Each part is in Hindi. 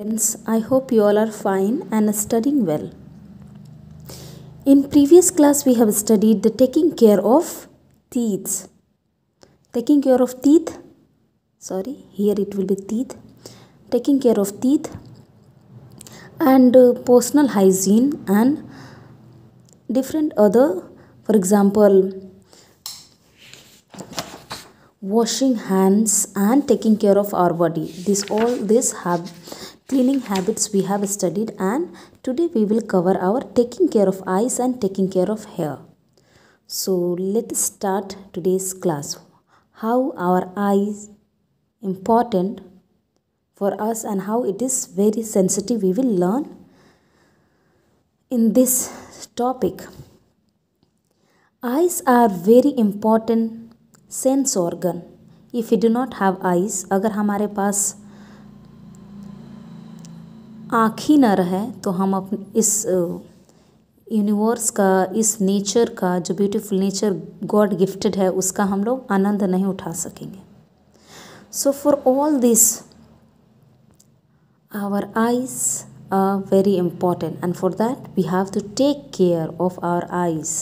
Friends, I hope you all are fine and studying well. In previous class, we have studied the taking care of teeth. Taking care of teeth, sorry, here it will be teeth. Taking care of teeth and uh, personal hygiene and different other, for example, washing hands and taking care of our body this all this have cleaning habits we have studied and today we will cover our taking care of eyes and taking care of hair so let's start today's class how our eyes important for us and how it is very sensitive we will learn in this topic eyes are very important sense organ if you do not have eyes अगर हमारे पास आँख ही ना रहे तो हम अपने इस यूनिवर्स का, इस नेचर का, जो ब्यूटीफुल नेचर गॉड गिफ्टेड है, उसका हम लोग आनंद नहीं उठा सकेंगे। So for all this our eyes are very important and for that we have to take care of our eyes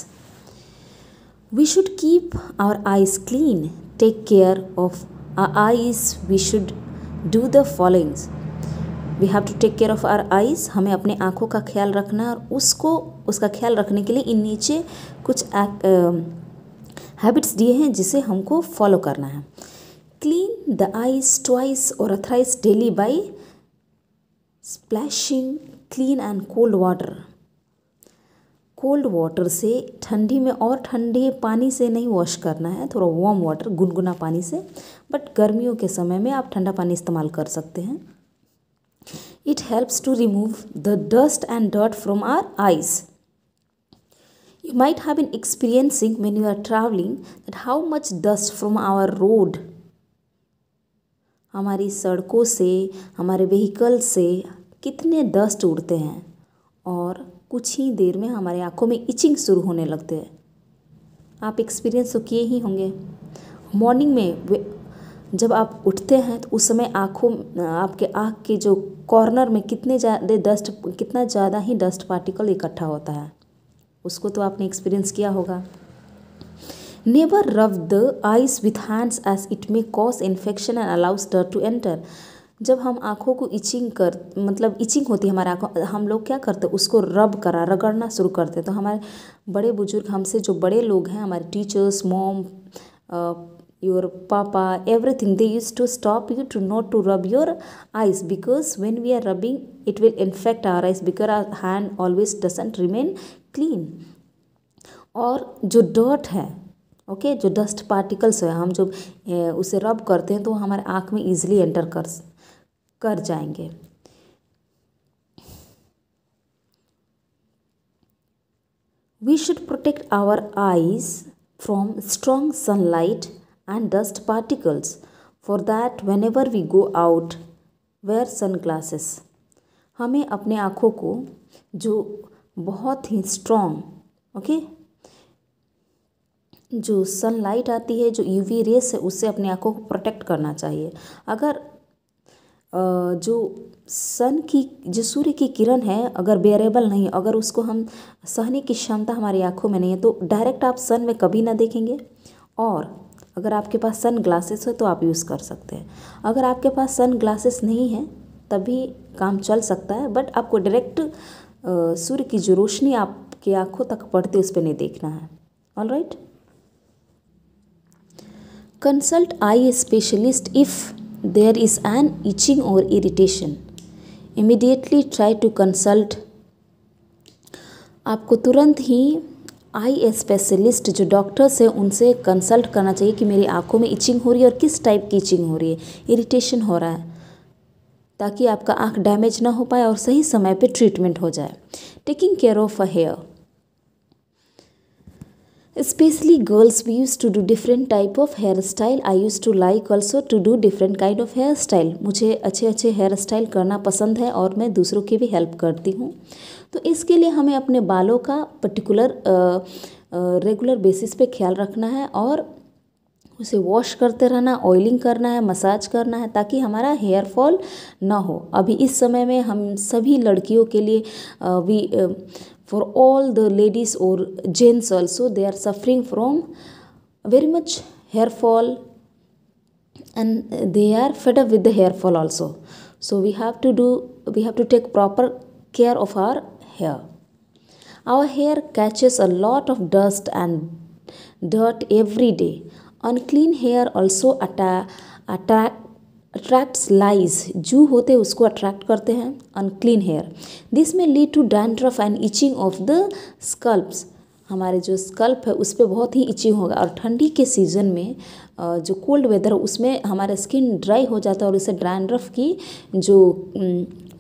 we should keep our eyes clean, take care of our eyes, we should do the followings. We have to take care of our eyes. हमें अपने आँखों का ख्याल रखना और उसको, उसका ख्याल रखने के लिए इन नीचे कुछ हैबिट्स दिए हैं जिसे हमको फॉलो करना है। क्लीन द आइज़ ट्वाइस और otherwise daily by splashing clean and cold water cold water से ठंडी में और ठंडे पानी से नहीं वॉश करना है, थोड़ा वार्म वाटर गुनगुना पानी से बट गर्मियों के समय में आप ठंडा पानी इस्तेमाल कर सकते हैं। It helps to remove the dust and dirt from our eyes you might have in experiencing when you are travelling that how much dust from our road हमारी सड़कों से, हमारे व्हीकल से कितने डस्ट उड़ते हैं और कुछ ही देर में हमारे आँखों में इचिंग शुरू होने लगते हैं। आप एक्सपीरियंस तो किए ही होंगे। मॉर्निंग में जब आप उठते हैं तो उस समय आँखों, आपके आँख के जो कॉर्नर में कितने ज़्यादा डस्ट, कितना ज़्यादा ही डस्ट पार्टिकल इकट्ठा होता है। उसको तो आपने एक्सपीरियंस किया होगा। Never rub the eyes with hands as it may cause infection and allows dirt to enter जब हम आँखों को इचिंग कर मतलब इचिंग होती है हमारे आँखों, हम लोग क्या करते उसको रब करा, रगड़ना शुरू करते हैं। तो हमारे बड़े बुज़ुर्ग, हमसे जो बड़े लोग हैं, हमारे teachers mom your papa everything they use to stop you to not to rub your eyes because when we are rubbing it will infect our eyes because our hand always doesn't remain clean और जो डर्ट है ओके जो डस्ट पार्टिकल्स है, हम जो उसे रब करते हैं तो हमारे आँख में ईजिली एंटर कर कर जाएँगे। We should protect our eyes from strong sunlight particles for that whenever we go out wear sunglasses हमें अपने आँखों को, जो बहुत ही स्ट्रॉन्ग ओके जो सनलाइट आती है, जो यूवी रेस है, उससे अपने आँखों को प्रोटेक्ट करना चाहिए। अगर जो सन की, जो सूर्य की किरण है, अगर बेरेबल नहीं अगर उसको हम सहने की क्षमता हमारी आँखों में नहीं है तो डायरेक्ट आप सन में कभी ना देखेंगे। और अगर आपके पास सन ग्लासेस हो तो आप यूज़ कर सकते हैं। अगर आपके पास सन ग्लासेस नहीं है, तभी काम चल सकता है बट आपको डायरेक्ट सूर्य की जो रोशनी आपकी आँखों तक पड़ती उस पर नहीं देखना है। All right consult eye specialist if there is an itching or irritation. Immediately try to consult. आपको तुरंत ही आई स्पेशलिस्ट जो डॉक्टर्स हैं, उनसे कंसल्ट करना चाहिए कि मेरी आँखों में इचिंग हो रही है और किस टाइप की इचिंग हो रही है। इरिटेशन हो रहा है, ताकि आपका आँख डैमेज ना हो पाए और सही समय पे ट्रीटमेंट हो जाए। Taking care of a hair specially girls we use to do different type of hairstyle I use to like like to do different kind of hairstyle मुझे अच्छे अच्छे हेयर स्टाइल करना पसंद है और मैं दूसरों की भी हेल्प करती हूँ। तो इसके लिए हमें अपने बालों का पर्टिकुलर रेगुलर बेसिस पे ख्याल रखना है और उसे वॉश करते रहना ऑयलिंग करना है मसाज करना है ताकि हमारा हेयर फॉल ना हो। अभी इस समय में हम सभी लड़कियों के लिए we for all the ladies और gents also they are suffering from very much hair fall and they are fed up with the hair fall also. So we have to do, we have to take proper care of hair. Our hair catches a lot of dust and dirt every day. Unclean hair also atta- attract attracts lice जू होते उसको अट्रैक्ट करते हैं अनक्लीन हेयर दिस में lead to dandruff and itching of the scalps हमारे जो स्कल्प है उस पर बहुत ही इचिंग होगा और ठंडी के सीज़न में जो कोल्ड वेदर उसमें हमारा स्किन ड्राई हो जाता है और इससे ड्रैंड्रफ की जो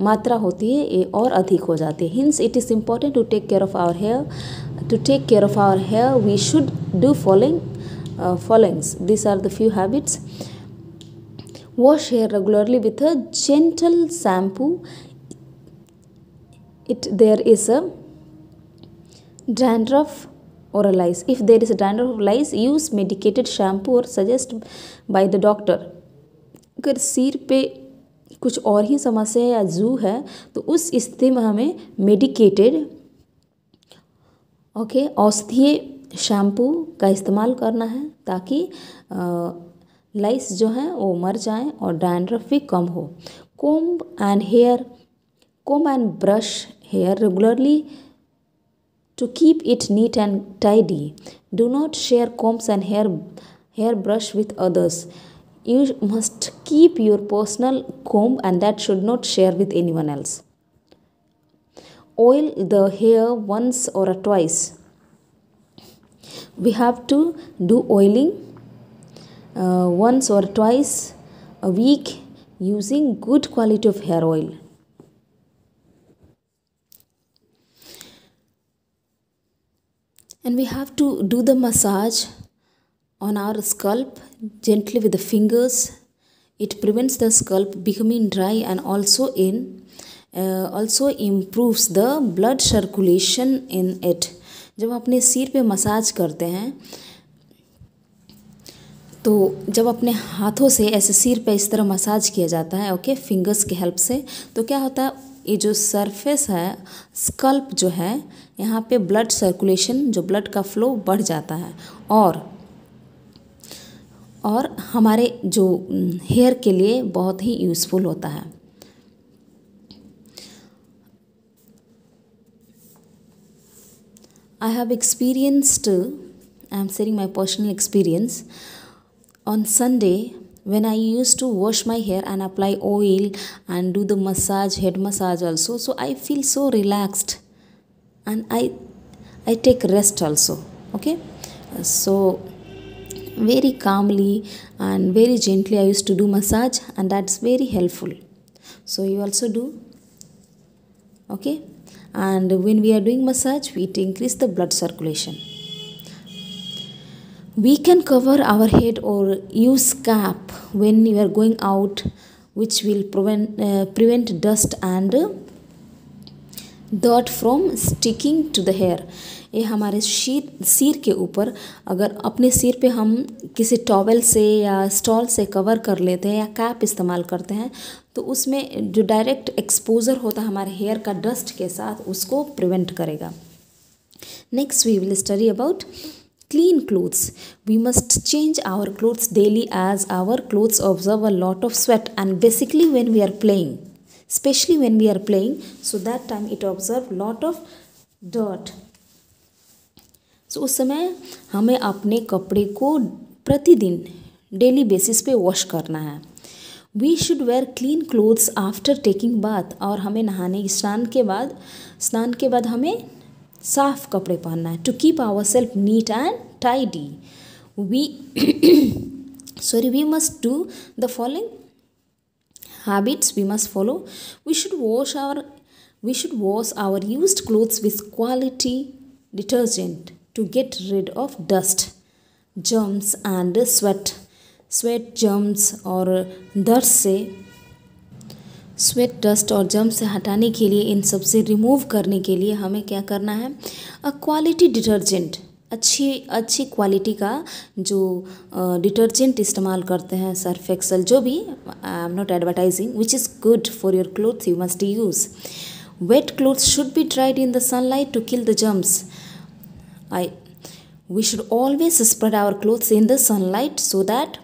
मात्रा होती है, ये और अधिक हो जाती है। Hence it is important to take care of our hair to take care of our hair we should do following followings this are the few habits wash hair regularly with a gentle shampoo it there is a dandruff और a lice if there is a dandruff of lice use medicated shampoo और सजेस्ट बाई द डॉक्टर अगर सिर पे कुछ और ही समस्या या जू है तो उस स्थिति में हमें मेडिकेटेड ओके औषधीय शैम्पू का इस्तेमाल करना है ताकि लाइस जो हैं वो मर जाएँ और डैंड्रफ भी कम हो। Comb and hair comb and brush hair regularly to keep it neat and tidy. Do not share combs and hair hair brush with others. You must keep your personal comb and that should not share with anyone else. Oil the hair once or twice. We have to do oiling uh, once or twice a week using good quality of hair oil. And we have to do the massage on our scalp gently with the fingers it prevents the scalp becoming dry and also in uh, also improves the blood circulation in it जब अपने सिर पे मसाज करते हैं तो जब अपने हाथों से ऐसे सिर पे इस तरह मसाज किया जाता है ओके फिंगर्स के हेल्प से तो क्या होता है ये जो सरफेस है स्कल्प जो है यहाँ पे ब्लड सर्कुलेशन जो ब्लड का फ्लो बढ़ जाता है और और हमारे जो हेयर के लिए बहुत ही यूज़फुल होता है। I have experienced I am sharing my personal experience on Sunday when I use to wash my hair and apply oil and do the massage head massage also so I feel so relaxed and I I take rest also okay so very calmly and very gently I used to do massage, and that's very helpful. So you also do. Okay and when we are doing massage it increase the blood circulation we can cover our head or use cap when you are going out which will prevent uh, prevent dust and dot from sticking to the hair ये हमारे शीर सिर के ऊपर, अगर अपने सिर पे हम किसी टॉवल से या स्टॉल से कवर कर लेते हैं या कैप इस्तेमाल करते हैं तो उसमें जो डायरेक्ट एक्सपोजर होता है हमारे हेयर का डस्ट के साथ, उसको प्रिवेंट करेगा। Next we will study about clean clothes we must change our clothes daily as our clothes observe a lot of sweat and basically when we are playing especially when we are playing, so that time it observe lot of dirt. So उस समय हमें अपने कपड़े को प्रतिदिन डेली बेसिस पे वॉश करना है। We should wear clean clothes after taking bath और हमें नहाने, स्नान के बाद, स्नान के बाद हमें साफ़ कपड़े पहनना है। To keep ourself neat and tidy we sorry we must do the following habits we must follow we should wash our we should wash our used clothes with quality detergent to get rid of dust germs and sweat sweat germs और दर्द से स्वेट डस्ट और जम से हटाने के लिए इन सबसे रिमूव करने के लिए हमें क्या करना है अ क्वालिटी डिटर्जेंट अच्छी अच्छी क्वालिटी का जो डिटर्जेंट इस्तेमाल करते हैं सर्फ एक्सल जो भी I am not advertising which is good for your clothes you must use wet clothes should be dried in the sun light to kill the germs I we should always spread our clothes in the sun light so that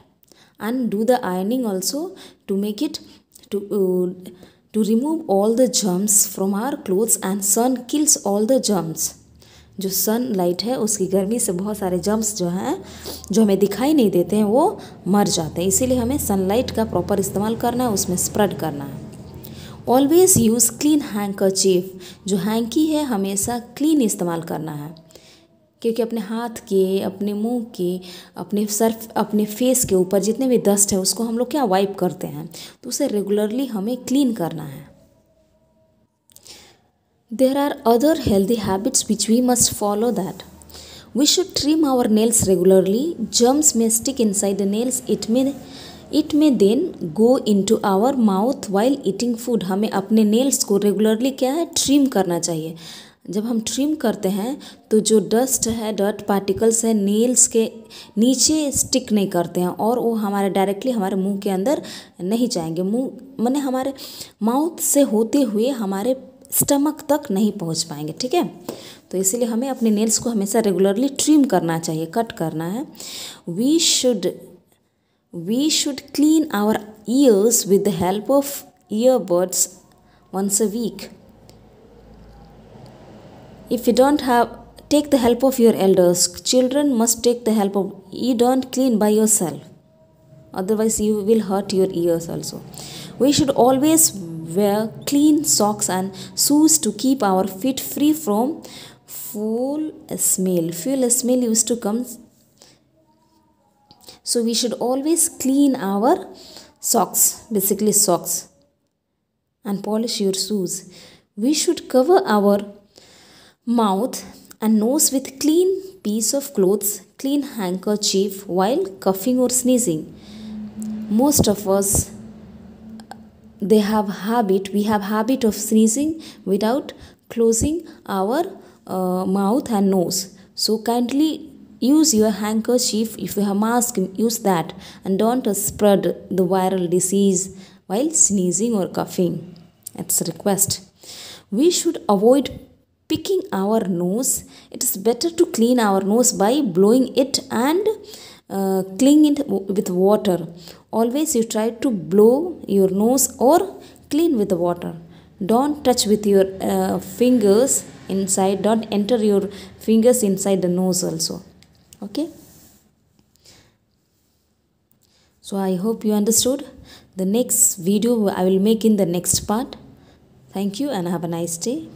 and do the ironing also to make it to to remove all the germs from our clothes and sun kills all the germs जो सन लाइट है, उसकी गर्मी से बहुत सारे जम्स जो हैं, जो हमें दिखाई नहीं देते हैं, वो मर जाते हैं। इसीलिए हमें सनलाइट का प्रॉपर इस्तेमाल करना है, उसमें स्प्रेड करना है। ऑलवेज़ यूज़ क्लीन हैंकरचीफ जो हैंकी है, हमेशा क्लीन इस्तेमाल करना है। क्योंकि अपने हाथ के, अपने मुँह के, अपने सर अपने फेस के ऊपर जितने भी डस्ट है, उसको हम लोग क्या वाइप करते हैं? तो उसे रेगुलरली हमें क्लीन करना है। Other healthy habits which we must follow that we should trim our nails regularly germs may stick inside the nails it may it may then go into our mouth while eating food हमें अपने नेल्स को रेगुलरली क्या है? ट्रिम करना चाहिए। जब हम ट्रिम करते हैं तो जो डस्ट है डर्ट पार्टिकल्स है नेल्स के नीचे स्टिक नहीं करते हैं और वो हमारे डायरेक्टली हमारे मुँह के अंदर नहीं जाएँगे। मुँह, मैंने हमारे माउथ से होते हुए हमारे स्टमक तक नहीं पहुँच पाएँगे, ठीक है? तो इसलिए हमें अपने नेल्स को हमेशा रेगुलरली ट्रिम करना चाहिए कट करना है। We should we should clean our ears with the help of earbuds once a week if you don't have take the help of your elders children must take the help of you don't clean by yourself otherwise you will hurt your ears also we should always wear clean socks and shoes to keep our feet free from foul smell. Foul smell used to come. So we should always clean our socks basically socks and polish your shoes. We should cover our mouth and nose with clean piece of clothes, clean handkerchief while coughing or sneezing. Most of us they have habit we have habit of sneezing without closing our uh, mouth and nose. So kindly use your handkerchief if you have a mask use that. And don't spread the viral disease while sneezing or coughing. It's a request. We should avoid picking our nose. It is better to clean our nose by blowing it and uh, clean it with water. Always you try to blow your nose or clean with the water. Don't touch with your uh, fingers inside. Don't enter your fingers inside the nose also. Okay? So i hope you understood. The next video i will make in the next part. Thank you and have a nice day